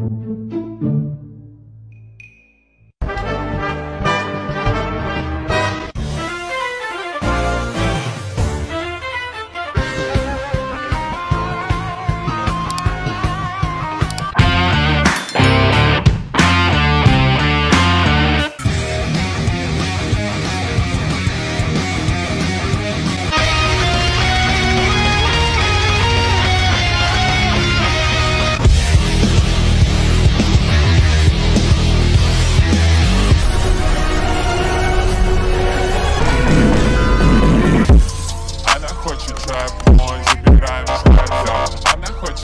you drivers.